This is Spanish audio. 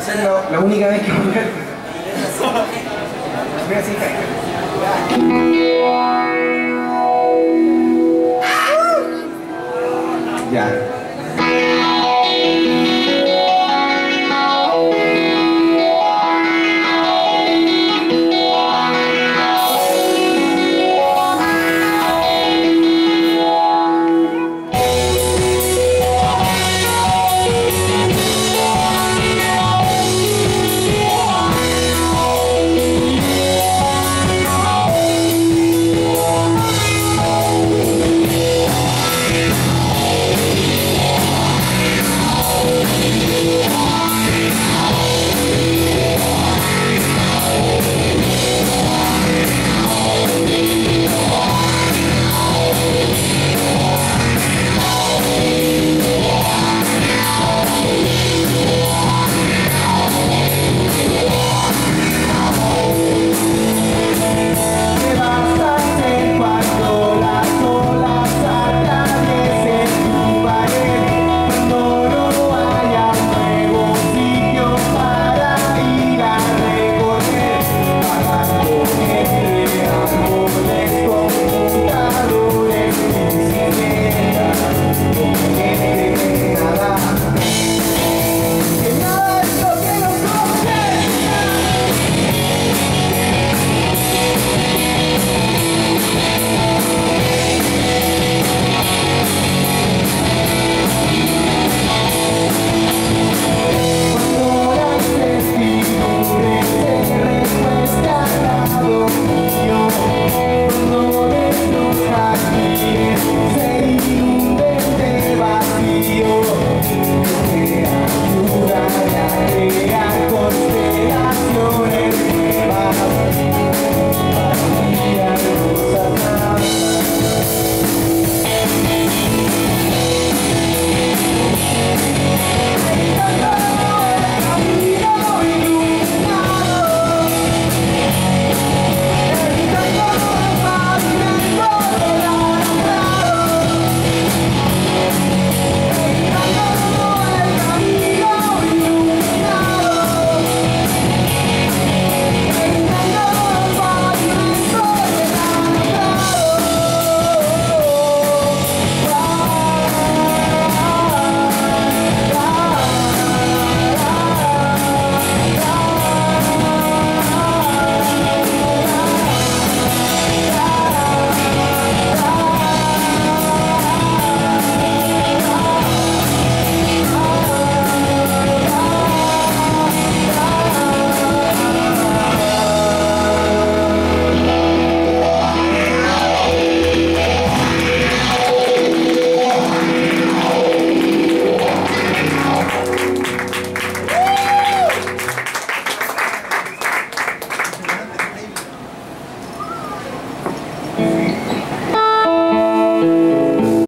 Esa es la, la única vez que voy a ver. Mira, sí, cae.